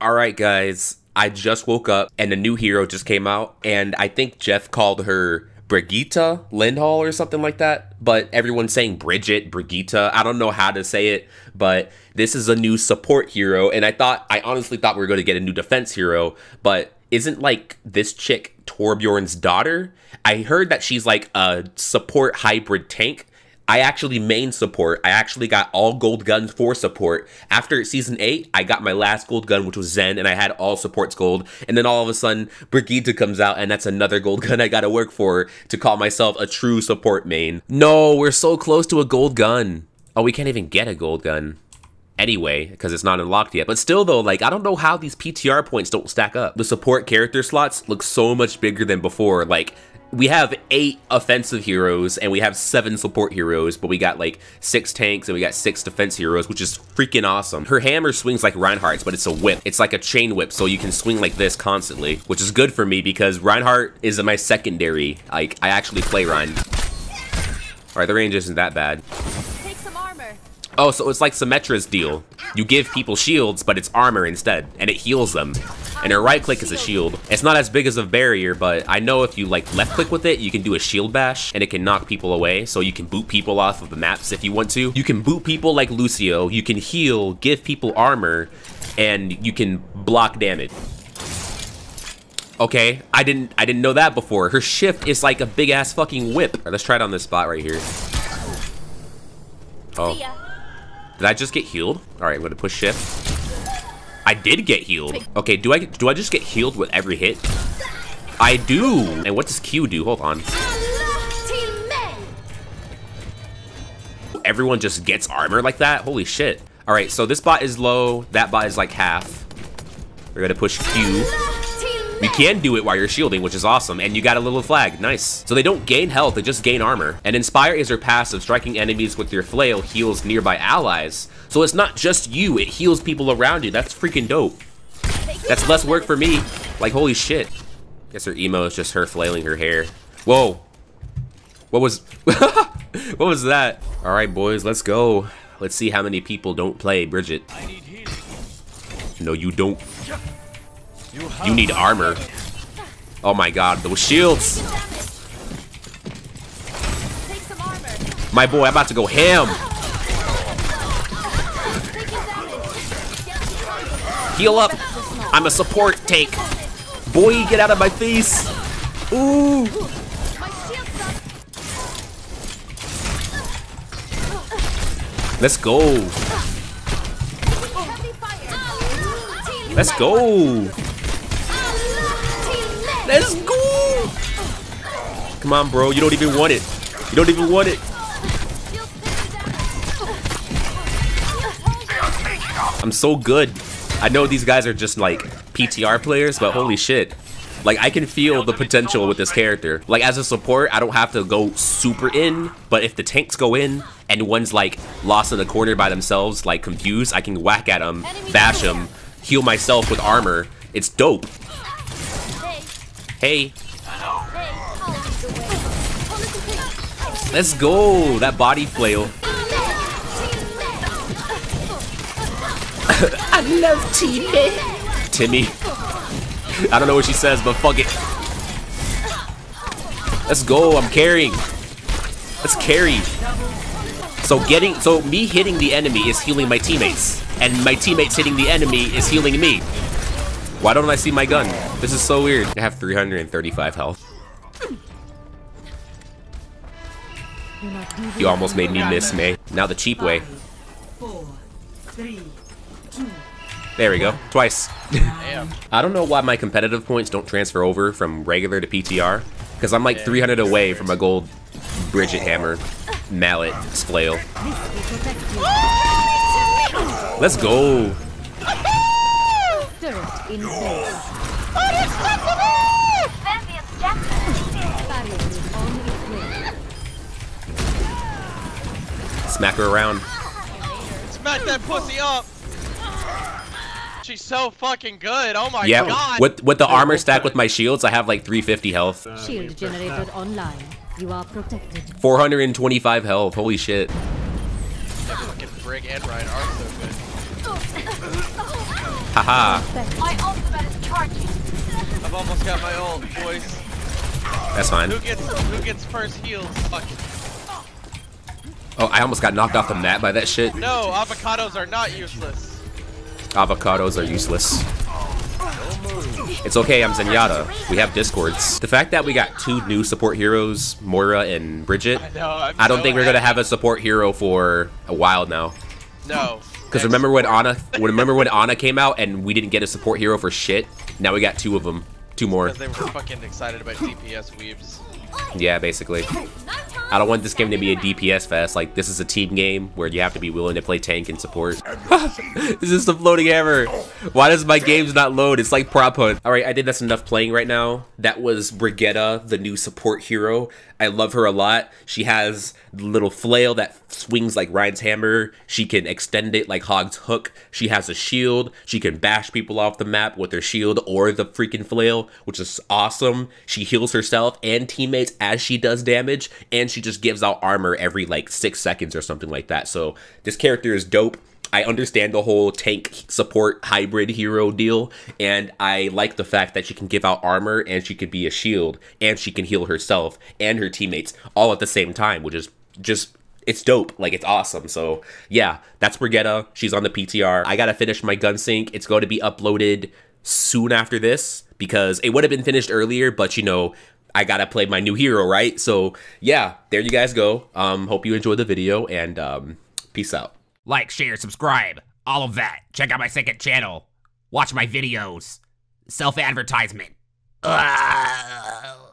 Alright, guys. I just woke up and a new hero just came out, and I think Jeff called her Brigitte Lindholm or something like that. But everyone's saying Bridget, Brigitte. I don't know how to say it, but this is a new support hero, and I thought, I honestly thought we were going to get a new defense hero, but isn't like this chick Torbjorn's daughter? I heard that she's like a support hybrid tank, I actually main support. I actually got all gold guns for support. After season 8, I got my last gold gun, which was Zen, and I had all supports gold. And then all of a sudden, Brigida comes out, and that's another gold gun I gotta work for to call myself a true support main. No, we're so close to a gold gun. Oh, we can't even get a gold gun anyway because it's not unlocked yet. But still though, like I don't know how these PTR points don't stack up. The support character slots look so much bigger than before. Like we have eight offensive heroes and we have seven support heroes, but we got like six tanks and we got six defense heroes, which is freaking awesome. Her hammer swings like Reinhardt's, but it's a whip. It's like a chain whip, so you can swing like this constantly, which is good for me because Reinhardt is my secondary. Like, I actually play Rein. Alright, the range isn't that bad. Oh, so it's like Symmetra's deal. You give people shields, but it's armor instead, and it heals them. And her right click is a shield. It's not as big as a barrier, but I know if you like left click with it, you can do a shield bash, and it can knock people away, so you can boot people off of the maps if you want to. You can boot people like Lucio, you can heal, give people armor, and you can block damage. Okay, I didn't I didn't know that before. Her shift is like a big ass fucking whip. Right, let's try it on this spot right here. Oh. Did I just get healed? All right, I'm gonna push shift. I did get healed. Okay, do I do I just get healed with every hit? I do. And what does Q do? Hold on. Everyone just gets armor like that? Holy shit. All right, so this bot is low. That bot is like half. We're gonna push Q. You can do it while you're shielding, which is awesome, and you got a little flag. Nice. So they don't gain health, they just gain armor. And Inspire is their passive. Striking enemies with your flail heals nearby allies. So it's not just you, it heals people around you. That's freaking dope. That's less work for me. Like, holy shit. Guess her emo is just her flailing her hair. Whoa. What was... what was that? All right, boys, let's go. Let's see how many people don't play Bridget. No, you don't. You need armor. Oh my god, those shields. My boy, I'm about to go ham. Heal up. I'm a support tank. Boy, get out of my face. Ooh. Let's go. Let's go. Let's go! Come on, bro. You don't even want it. You don't even want it. I'm so good. I know these guys are just like PTR players, but holy shit. Like, I can feel the potential with this character. Like, as a support, I don't have to go super in, but if the tanks go in and one's like lost in the corner by themselves, like confused, I can whack at them, bash them, heal myself with armor. It's dope. Hey. Let's go. That body flail. I love Timmy. Timmy. I don't know what she says, but fuck it. Let's go. I'm carrying. Let's carry. So getting, so me hitting the enemy is healing my teammates, and my teammates hitting the enemy is healing me. Why don't I see my gun? This is so weird. I have 335 health. You almost made me miss, Mei. Now the cheap way. There we go. Twice. I don't know why my competitive points don't transfer over from regular to PTR. Because I'm like 300 away from a gold Bridget hammer, mallet, flail. Oh, Let's go turret in place. Smack her around. Smack that pussy up. She's so fucking good. Oh my yeah, god. With with the armor stack with my shields, I have like 350 health. Shield generated online. You are protected. 425 health. Holy shit. That fucking Brig and Rein are so good. Haha. My ultimate is charging. I've almost got my ult, boys. That's fine. Who gets who gets first heals? Fuck. Oh, I almost got knocked off the map by that shit. No, avocados are not useless. Avocados are useless. It's okay, I'm Zenyatta. We have discords. The fact that we got two new support heroes, Moira and Bridget, I know. I'm don't so think we're gonna have a support hero for a while now. No. Because remember when Ana, remember when Ana came out and we didn't get a support hero for shit? Now we got two of them, two more. Because they were fucking excited about DPS weebs. Yeah, basically. I don't want this game to be a DPS fest. Like this is a team game where you have to be willing to play tank and support. this is the floating hammer. Why does my games not load? It's like prop hunt. All right, I think that's enough playing right now. That was Brigitta, the new support hero. I love her a lot. She has the little flail that swings like Rein's hammer. She can extend it like Hog's hook. She has a shield. She can bash people off the map with her shield or the freaking flail, which is awesome. She heals herself and teammates as she does damage, and she just gives out armor every like six seconds or something like that. So this character is dope. I understand the whole tank support hybrid hero deal, and I like the fact that she can give out armor and she can be a shield and she can heal herself and her teammates all at the same time, which is just it's dope. Like it's awesome. So yeah, that's Brigitta. She's on the PTR. I gotta finish my gun sync. It's going to be uploaded soon after this because it would have been finished earlier, but you know, I gotta play my new hero, right? So yeah, there you guys go. Um, hope you enjoyed the video and um, peace out. Like, share, subscribe, all of that. Check out my second channel. Watch my videos. Self advertisement. Ugh.